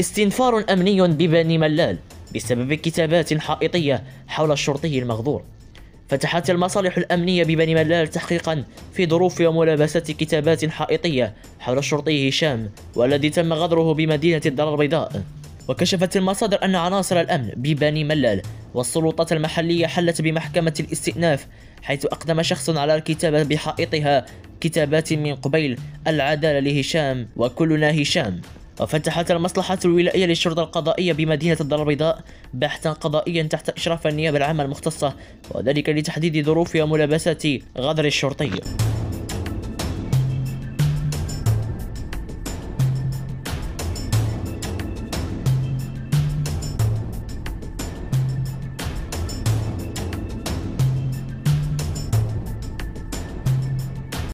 استنفار أمني ببني ملال بسبب كتابات حائطية حول الشرطي المغذور فتحت المصالح الأمنية ببني ملال تحقيقا في ظروف وملابسات كتابات حائطية حول الشرطي هشام والذي تم غدره بمدينة الدار البيضاء. وكشفت المصادر أن عناصر الأمن ببني ملال والسلطات المحلية حلت بمحكمة الاستئناف حيث أقدم شخص على الكتابة بحائطها كتابات من قبيل العدالة لهشام وكلنا هشام. وفتحت المصلحة الولائية للشرطة القضائية بمدينة الدار البيضاء بحثا قضائيا تحت إشراف النيابة العامة المختصة وذلك لتحديد ظروف وملابسات غدر الشرطي